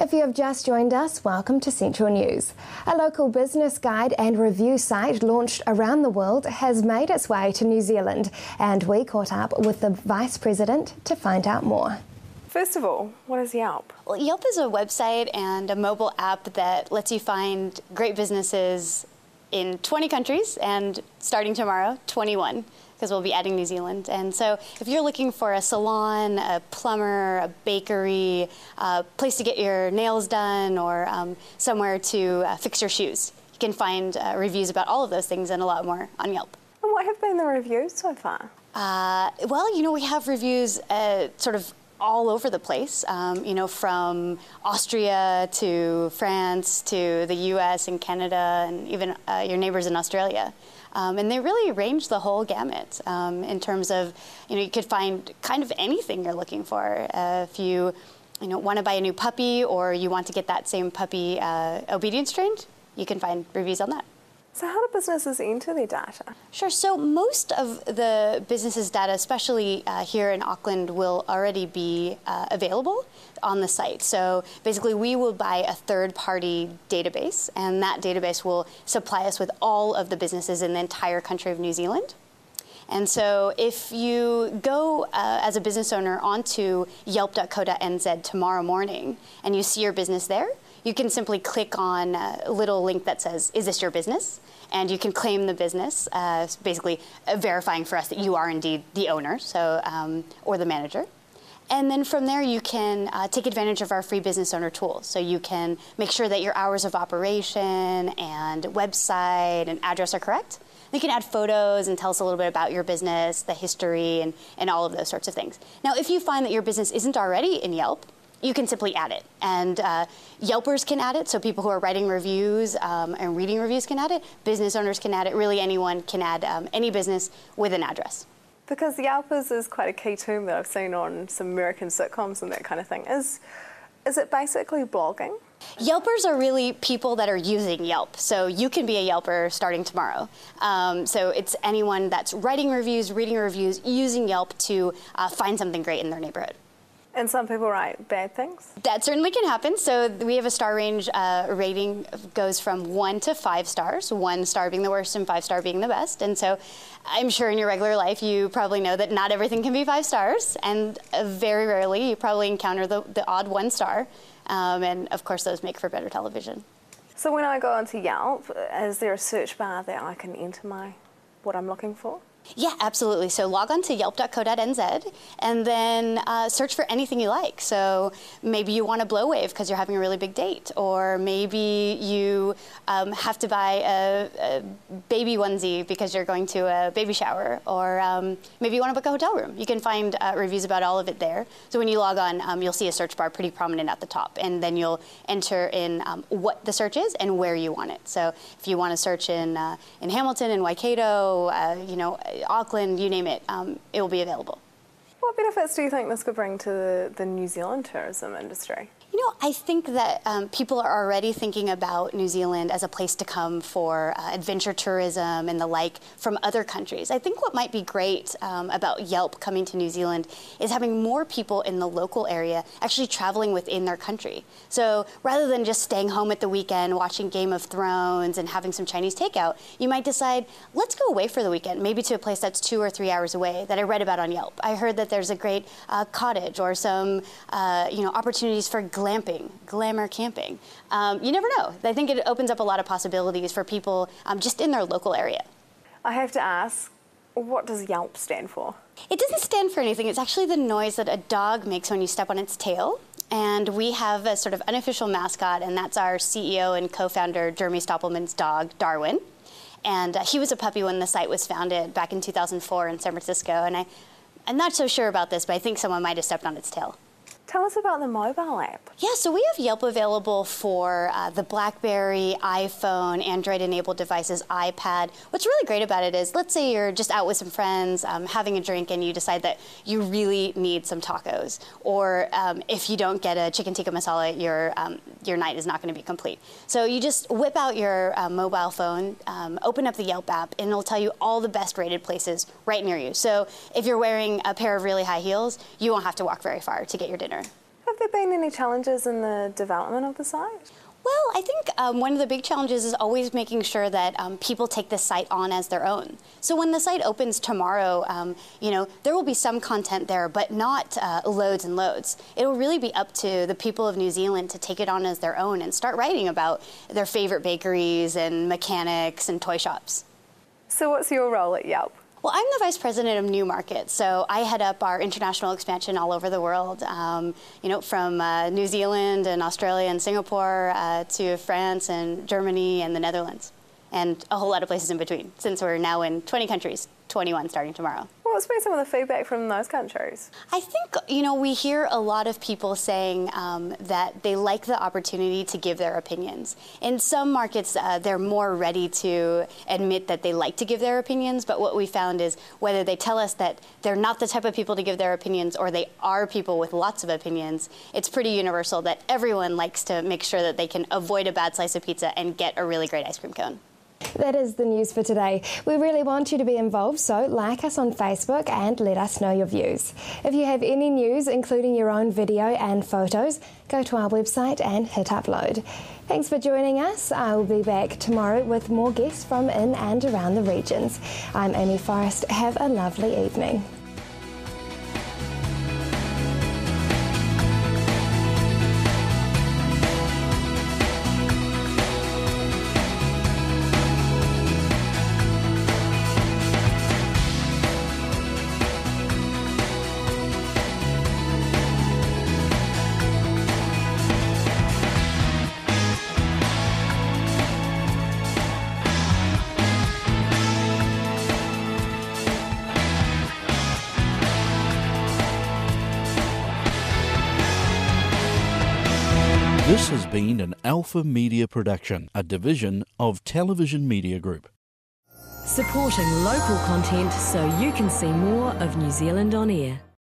If you have just joined us, welcome to Central News. A local business guide and review site launched around the world has made its way to New Zealand, and we caught up with the Vice President to find out more. First of all, what is Yelp? Well, Yelp is a website and a mobile app that lets you find great businesses in 20 countries and starting tomorrow, 21 because we'll be adding New Zealand. And so if you're looking for a salon, a plumber, a bakery, a place to get your nails done, or um, somewhere to uh, fix your shoes, you can find uh, reviews about all of those things and a lot more on Yelp. And what have been the reviews so far? Uh, well, you know, we have reviews uh, sort of all over the place, um, you know, from Austria to France to the US and Canada and even uh, your neighbors in Australia. Um, and they really range the whole gamut um, in terms of, you know, you could find kind of anything you're looking for. Uh, if you, you know, want to buy a new puppy or you want to get that same puppy uh, obedience trained, you can find reviews on that. So, how do businesses enter their data? Sure. So, most of the businesses' data, especially uh, here in Auckland, will already be uh, available on the site. So, basically, we will buy a third party database, and that database will supply us with all of the businesses in the entire country of New Zealand. And so if you go uh, as a business owner onto yelp.co.nz tomorrow morning and you see your business there, you can simply click on a little link that says, Is this your business? And you can claim the business, uh, basically uh, verifying for us that you are indeed the owner so, um, or the manager. And then from there, you can uh, take advantage of our free business owner tools. So you can make sure that your hours of operation and website and address are correct. You can add photos and tell us a little bit about your business, the history, and, and all of those sorts of things. Now, if you find that your business isn't already in Yelp, you can simply add it. And uh, Yelpers can add it, so people who are writing reviews um, and reading reviews can add it. Business owners can add it. Really, anyone can add um, any business with an address. Because Yelpers is quite a key term that I've seen on some American sitcoms and that kind of thing. Is, is it basically blogging? Yelpers are really people that are using Yelp. So you can be a Yelper starting tomorrow. Um, so it's anyone that's writing reviews, reading reviews, using Yelp to uh, find something great in their neighborhood. And some people write bad things? That certainly can happen. So we have a star range uh, rating goes from one to five stars, one star being the worst and five star being the best. And so I'm sure in your regular life you probably know that not everything can be five stars. And uh, very rarely you probably encounter the, the odd one star. Um, and of course, those make for better television. So when I go onto Yelp, is there a search bar that I can enter my what I'm looking for? Yeah, absolutely. So log on to yelp.co.nz and then uh, search for anything you like. So maybe you want a blow wave because you're having a really big date, or maybe you um, have to buy a, a, baby onesie because you're going to a baby shower, or um, maybe you want to book a hotel room. You can find uh, reviews about all of it there. So when you log on, um, you'll see a search bar pretty prominent at the top, and then you'll enter in um, what the search is and where you want it. So if you want to search in uh, in Hamilton and Waikato, uh, you know Auckland, you name it, um, it will be available. What benefits do you think this could bring to the, the New Zealand tourism industry? You know, I think that um, people are already thinking about New Zealand as a place to come for uh, adventure tourism and the like from other countries. I think what might be great um, about Yelp coming to New Zealand is having more people in the local area actually traveling within their country. So rather than just staying home at the weekend, watching Game of Thrones and having some Chinese takeout, you might decide, let's go away for the weekend, maybe to a place that's two or three hours away that I read about on Yelp. I heard that there's a great uh, cottage or some, uh, you know, opportunities for glamping, glamour camping. Um, you never know. I think it opens up a lot of possibilities for people um, just in their local area. I have to ask, what does Yelp stand for? It doesn't stand for anything. It's actually the noise that a dog makes when you step on its tail. And we have a sort of unofficial mascot, and that's our CEO and co founder, Jeremy Stoppelman's dog, Darwin. And uh, he was a puppy when the site was founded back in 2004 in San Francisco. And I, I'm not so sure about this, but I think someone might have stepped on its tail. Tell us about the mobile app. Yeah, so we have Yelp available for uh, the BlackBerry, iPhone, Android enabled devices, iPad. What's really great about it is let's say you're just out with some friends, um, having a drink, and you decide that you really need some tacos. Or um, if you don't get a chicken tikka masala, your, um, your night is not going to be complete. So you just whip out your uh, mobile phone, um, open up the Yelp app, and it'll tell you all the best rated places right near you. So if you're wearing a pair of really high heels, you won't have to walk very far to get your dinner there been any challenges in the development of the site? Well, I think um, one of the big challenges is always making sure that um, people take the site on as their own. So when the site opens tomorrow, um, you know, there will be some content there, but not uh, loads and loads. It'll really be up to the people of New Zealand to take it on as their own and start writing about their favorite bakeries and mechanics and toy shops. So what's your role at Yelp? Well, I'm the vice president of new markets, so I head up our international expansion all over the world. Um, you know, from uh, New Zealand and Australia and Singapore uh, to France and Germany and the Netherlands, and a whole lot of places in between. Since we're now in 20 countries, 21 starting tomorrow. What's been some of the feedback from those countries? I think, you know, we hear a lot of people saying um, that they like the opportunity to give their opinions. In some markets, uh, they're more ready to admit that they like to give their opinions, but what we found is whether they tell us that they're not the type of people to give their opinions or they are people with lots of opinions, it's pretty universal that everyone likes to make sure that they can avoid a bad slice of pizza and get a really great ice cream cone. That is the news for today. We really want you to be involved, so like us on Facebook and let us know your views. If you have any news, including your own video and photos, go to our website and hit upload. Thanks for joining us. I will be back tomorrow with more guests from in and around the regions. I'm Amy Forrest. Have a lovely evening. This has been an Alpha Media production, a division of Television Media Group. Supporting local content so you can see more of New Zealand on air.